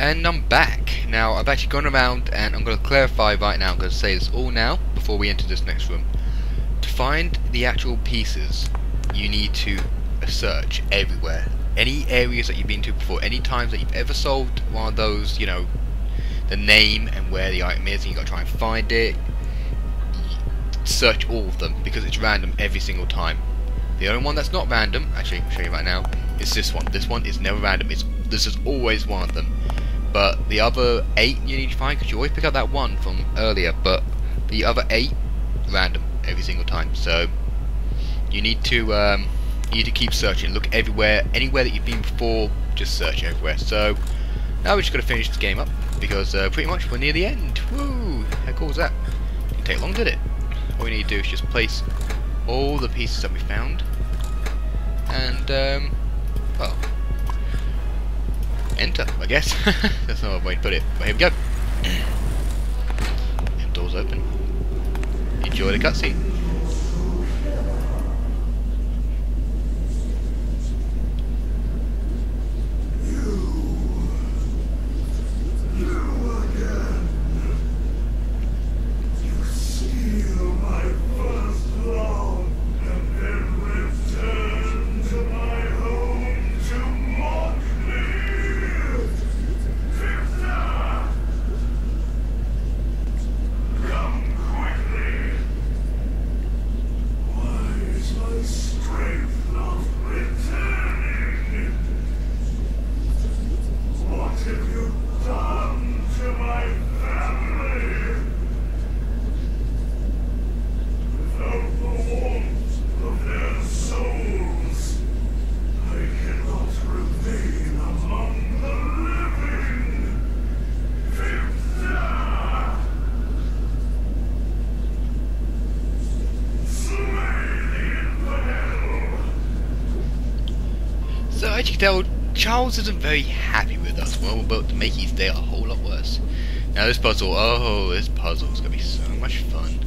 and I'm back. Now, I've actually gone around and I'm going to clarify right now, I'm going to say this all now before we enter this next room. To find the actual pieces, you need to search everywhere. Any areas that you've been to before, any times that you've ever solved one of those, you know, the name and where the item is, and you've got to try and find it. Search all of them because it's random every single time. The only one that's not random, actually, I'll show you right now, is this one. This one is never random. It's this is always one of them. But the other eight you need to find because you always pick up that one from earlier. But the other eight, random every single time. So you need to um, you need to keep searching. Look everywhere, anywhere that you've been before. Just search everywhere. So now we're just gonna finish this game up because uh, pretty much we're near the end. Woo! How cool was that? Didn't take long, did it? All we need to do is just place all the pieces that we found, and um, well, enter, I guess. That's not a way to put it. But here we go. and doors open. Enjoy the cutscene. Tell, Charles isn't very happy with us. Well, we're about to make his day a whole lot worse. Now this puzzle, oh, this puzzle is going to be so much fun.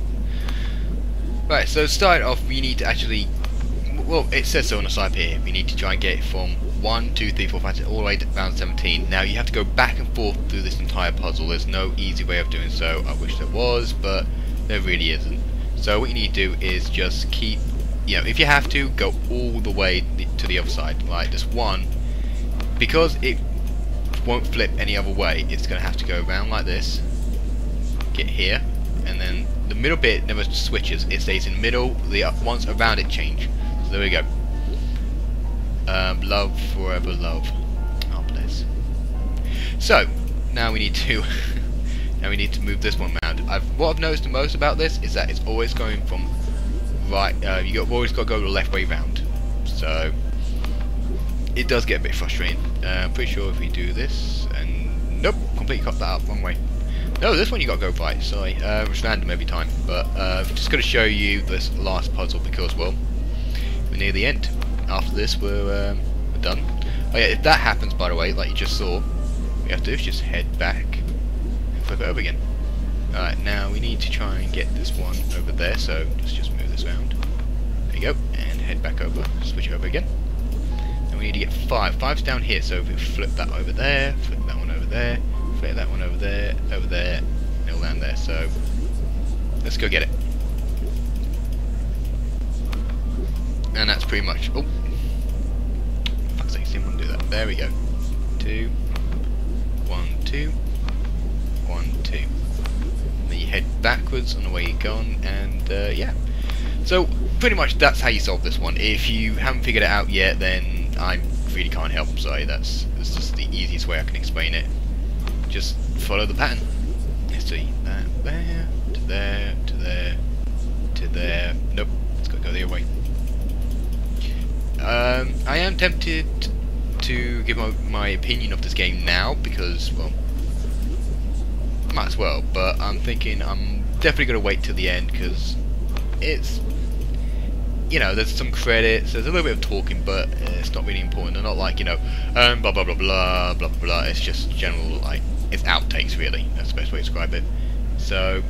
Right, so to start off, we need to actually, well, it says so on the side here, we need to try and get it from 1, 2, 3, 4, 5, 6, all the way down to 17. Now you have to go back and forth through this entire puzzle, there's no easy way of doing so, I wish there was, but there really isn't. So what you need to do is just keep, you know, if you have to, go all the way to the other side, like this one, because it won't flip any other way, it's going to have to go around like this, get here, and then the middle bit never switches, it stays in the middle, the ones around it change. So there we go. Um, love, forever love. Oh bless. So, now we need to now we need to move this one around. I've, what I've noticed the most about this is that it's always going from right, uh, you've always got to go the left way round. So, it does get a bit frustrating. Uh, I'm pretty sure if we do this, and nope, completely cut that up wrong way. No, this one you got to go right. Sorry, uh, it's random every time. But uh, I'm just going to show you this last puzzle because, well, we're near the end. After this, we're, um, we're done. Oh yeah, if that happens, by the way, like you just saw, we have to do is just head back and flip it over again. Alright, now we need to try and get this one over there. So let's just move this around. There you go, and head back over. Switch over again. And we need to get five. Five's down here, so if we flip that over there, flip that one over there, flip that one over there, over there, it'll land there. So let's go get it. And that's pretty much. Oh, fuck's sake! To do that. There we go. Two, one, two, one, two. Then you head backwards on the way you're going, and uh, yeah. So pretty much that's how you solve this one. If you haven't figured it out yet, then I really can't help. Sorry, that's that's just the easiest way I can explain it. Just follow the pattern. Let's see that there to there to there to there. Nope, it's got to go the other way. Um, I am tempted to give my, my opinion of this game now because, well, might as well. But I'm thinking I'm definitely going to wait till the end because it's you know, there's some credits, there's a little bit of talking, but it's not really important. They're not like, you know, um, blah blah blah blah blah blah. It's just general, like, it's outtakes really. That's the best way to describe it. So,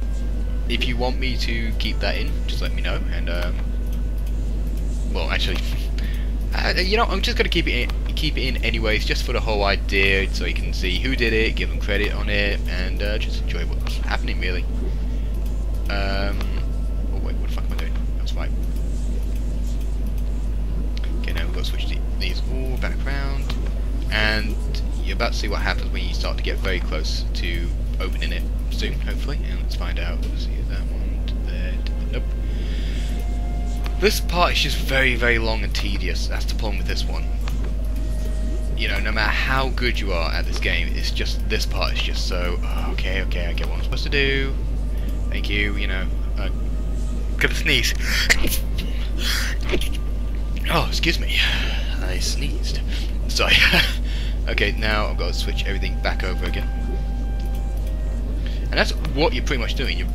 if you want me to keep that in, just let me know. And um, well, actually, uh, you know, I'm just gonna keep it in, keep it in anyways, just for the whole idea, so you can see who did it, give them credit on it, and uh, just enjoy what's happening, really. Um, oh wait, what the fuck am I doing? That's right. Okay, now we've got to switch the, these all back around, and you're about to see what happens when you start to get very close to opening it soon, hopefully, and let's find out. Let's see that one, there, nope. This part is just very, very long and tedious. That's the problem with this one. You know, no matter how good you are at this game, it's just, this part is just so, oh, okay, okay, I get what I'm supposed to do. Thank you, you know. Uh, gonna sneeze. oh, excuse me. I sneezed. Sorry. okay, now I've got to switch everything back over again. And that's what you're pretty much doing. You're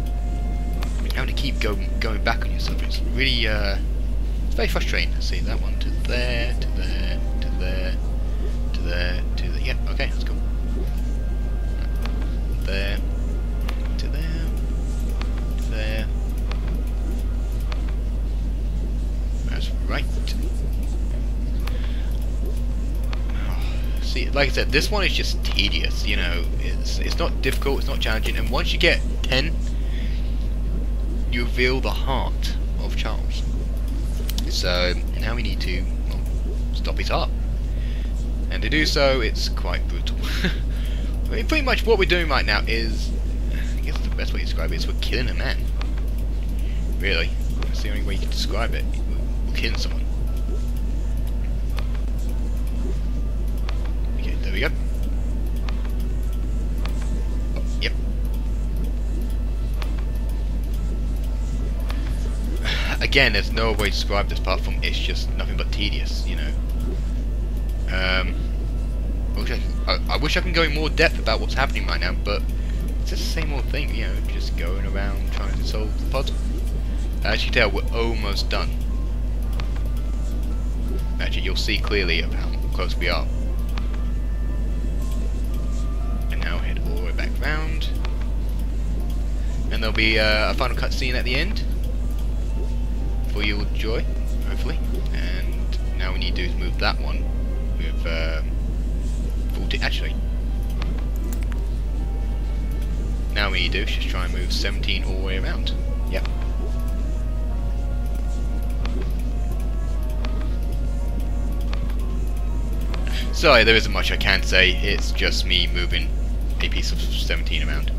having to keep go, going back on yourself. It's really, uh, it's very frustrating. See that one to there, to there, to there, to there, like I said, this one is just tedious. You know, it's it's not difficult, it's not challenging, and once you get ten you reveal the heart of Charles. So now we need to well, stop it up. And to do so, it's quite brutal. I mean, pretty much what we're doing right now is, I guess the best way to describe it is we're killing a man. Really. That's the only way you can describe it. We're killing someone. Okay, there we go. Yep, again, there's no way to describe this from it's just nothing but tedious, you know. Um, okay, I, I wish I can go in more depth about what's happening right now, but it's just the same old thing, you know, just going around trying to solve the puzzle. As you tell, we're almost done. Actually, you'll see clearly of how close we are. And there'll be uh, a final cutscene at the end for your joy, hopefully. And now we need to do is move that one with uh, 40. Actually, now we need to do is just try and move 17 all the way around. Yep. Sorry, there isn't much I can say. It's just me moving a piece of 17 around.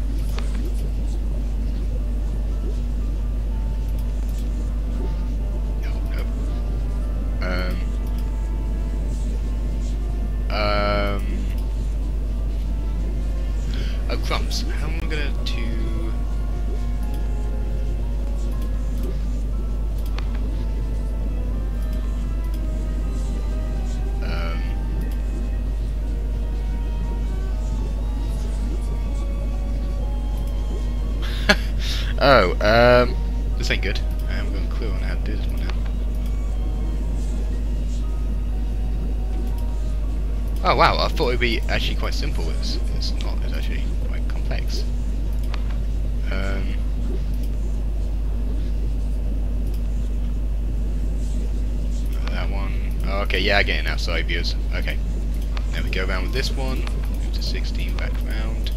Oh, um, this ain't good. I haven't got a clue on how to do this one now. Oh wow, I thought it'd be actually quite simple. It's, it's not, it's actually quite complex. Um, that one. Okay, yeah, I get it now. Sorry, viewers. Okay. Now we go around with this one. Move to 16 back round.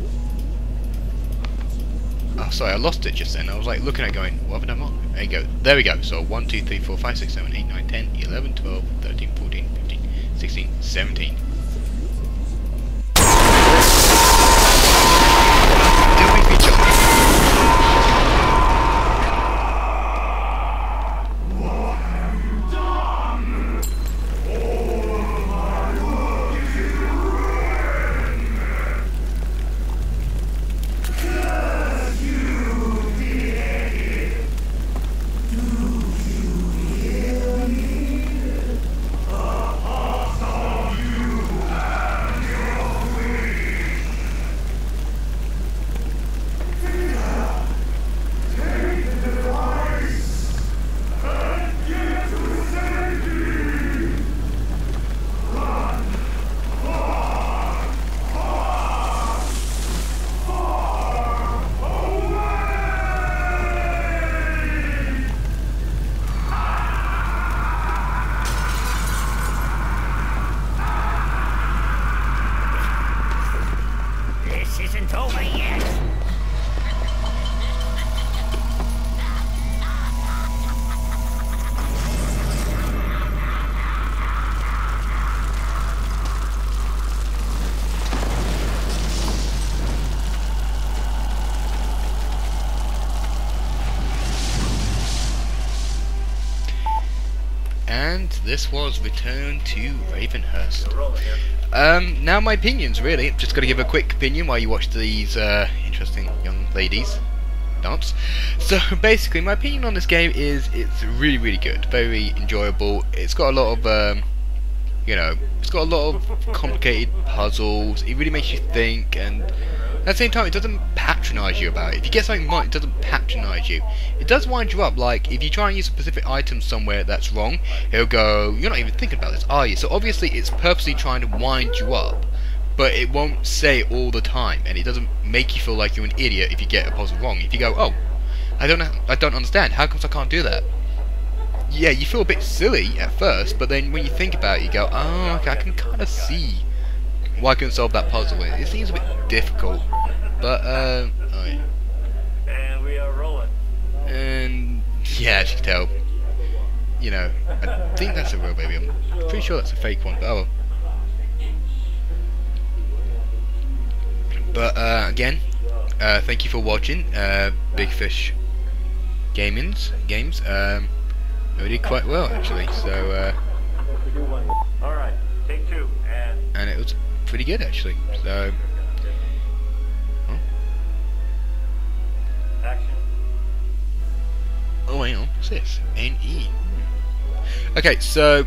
Oh, sorry, I lost it just then. I was like looking at going, what have I done wrong? There you go. There we go. So 1, 2, 3, 4, 5, 6, 7, 8, 9, 10, 11, 12, 13, 14, 15, 16, 17. This was Return to Ravenhearst. Um, now my opinions, really. Just got to give a quick opinion while you watch these uh, interesting young ladies dance. So basically, my opinion on this game is it's really, really good, very enjoyable. It's got a lot of, um, you know, it's got a lot of complicated puzzles. It really makes you think, and at the same time, it doesn't patronise you about it. If you get something wrong, it doesn't patronise you. It does wind you up. Like if you try and use a specific item somewhere that's wrong, it'll go. You're not even thinking about this, are you? So obviously, it's purposely trying to wind you up but it won't say all the time, and it doesn't make you feel like you're an idiot if you get a puzzle wrong. If you go, oh, I don't I don't understand. How comes I can't do that? Yeah, you feel a bit silly at first, but then when you think about it, you go, oh, okay, I can kind of see why I couldn't solve that puzzle. It, it seems a bit difficult, but uh, yeah. And we are rolling. and yeah, as you can tell, you know, I think that's a real baby. I'm pretty sure that's a fake one, but oh. But uh, again, uh, thank you for watching uh, Big Fish Gaming's games. Um, we did quite well actually, so uh, All right. Take two. And and it was pretty good actually. So action. oh wait, on, what's this? N E. Okay, so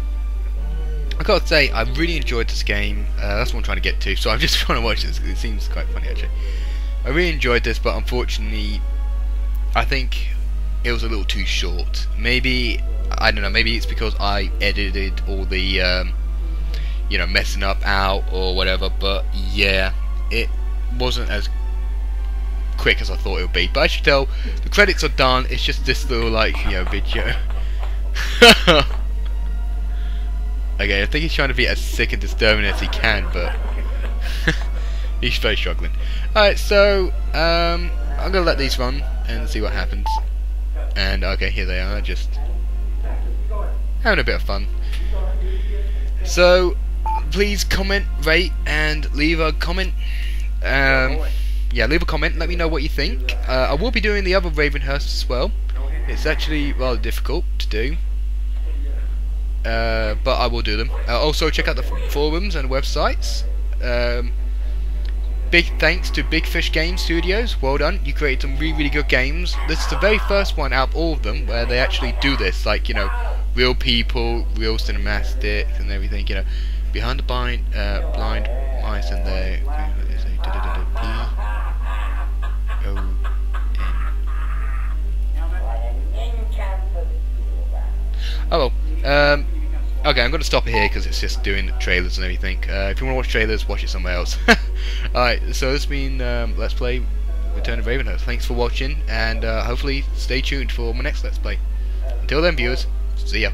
I gotta say I really enjoyed this game. Uh, that's what I'm trying to get to. So I'm just trying to watch this 'cause it seems quite funny actually. I really enjoyed this, but unfortunately, I think it was a little too short. Maybe I don't know. Maybe it's because I edited all the um, you know messing up out or whatever. But yeah, it wasn't as quick as I thought it would be. But I should tell the credits are done. It's just this little like you know video. okay, I think he's trying to be as sick and disturbing as he can, but he's very struggling. Alright, so um, I'm gonna let these run and see what happens. And okay, here they are, just having a bit of fun. So please comment, rate, and leave a comment. Um, yeah, leave a comment. Let me know what you think. Uh, I will be doing the other Ravenhearst as well. It's actually rather difficult to do. Uh, but I will do them. Uh, also, check out the f- forums and websites. Um, big thanks to Big Fish Game Studios. Well done. You created some really, really good games. This is the very first one out of all of them where they actually do this. Like, you know, real people, real cinematics and everything. You know, behind the blind, uh, blind mice and their. it? P O N. Oh well. Um, okay, I'm going to stop it here because it's just doing trailers and everything. Uh, if you want to watch trailers, watch it somewhere else. Alright, so this has been um, Let's Play Return of Ravenhearst. Thanks for watching, and uh, hopefully stay tuned for my next Let's Play. Until then, viewers, see ya.